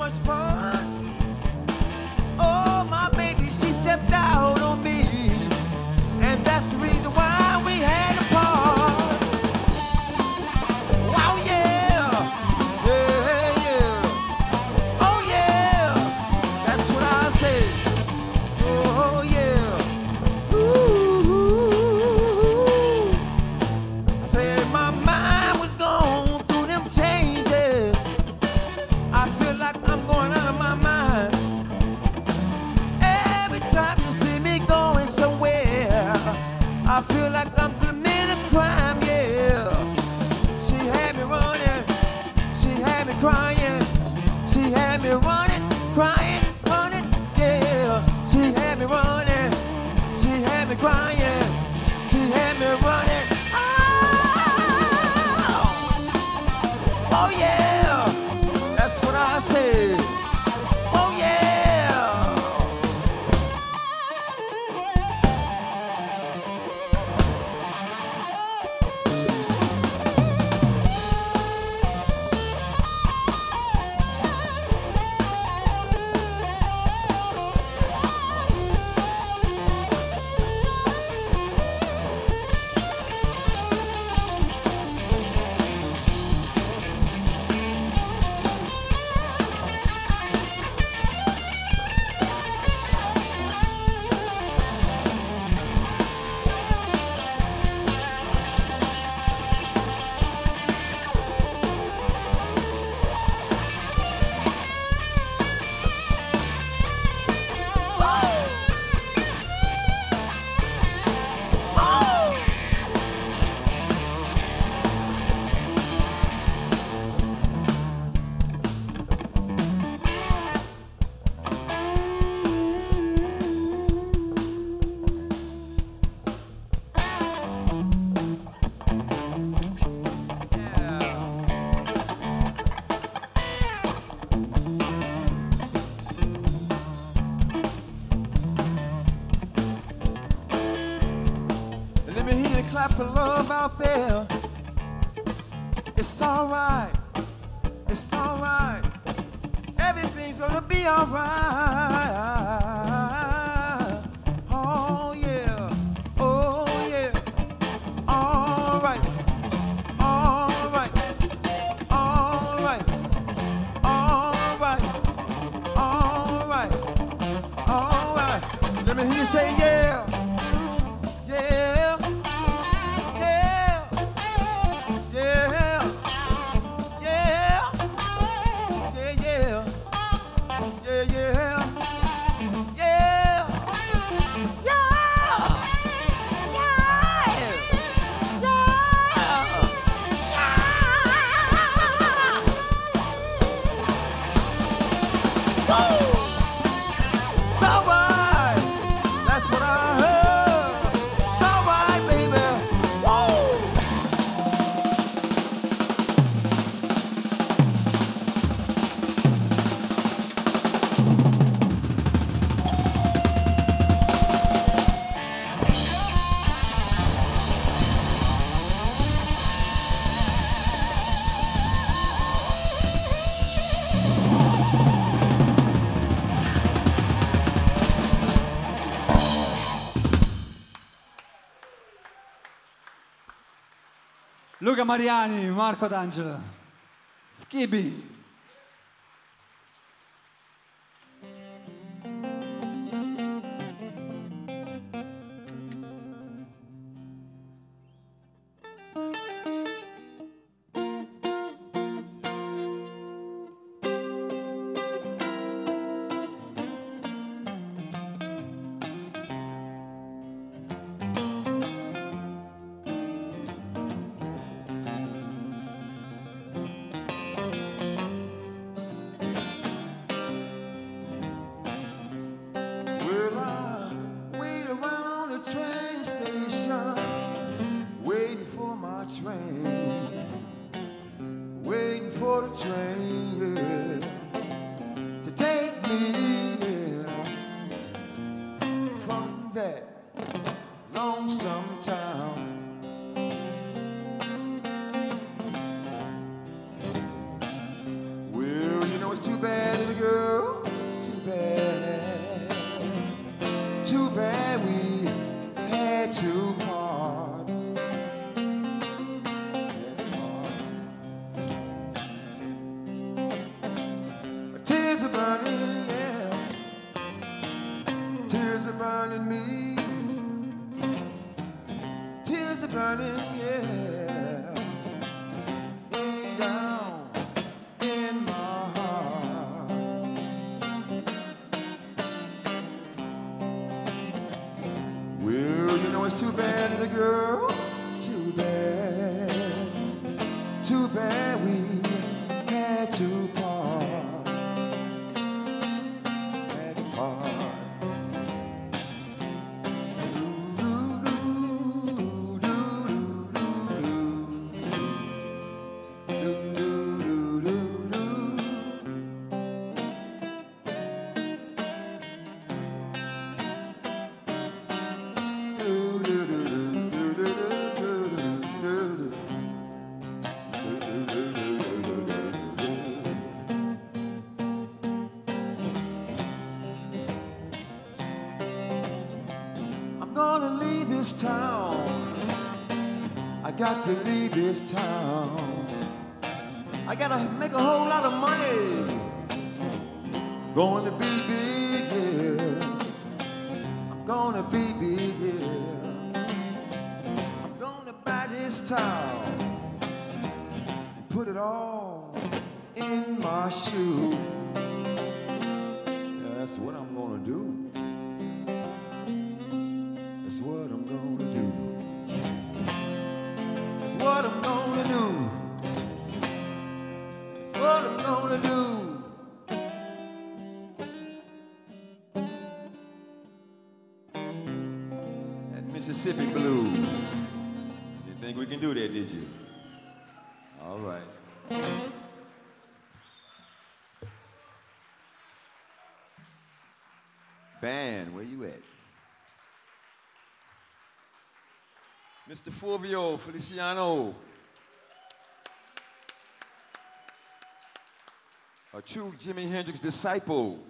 much fun. the grind. clap for love out there. It's alright. It's alright. Everything's gonna be alright. Oh yeah. Oh yeah. Alright. Alright. Alright. Alright. Alright. Alright. Let me hear you say yeah. Luca Mariani, Marco D'Angelo, Schibi. burning me. Tears are burning, yeah. Down in my heart. Well, you know it's too bad that a girl. This town. I got to leave this town. I gotta make a whole lot of money. Going to be big, yeah. I'm gonna be big, yeah. I'm gonna buy this town and put it all in my shoe. That's what I'm gonna do. Gonna do. That Mississippi blues. You think we can do that, did you? All right. Band, where you at? Mr. Fulvio Feliciano. A true Jimi Hendrix disciple.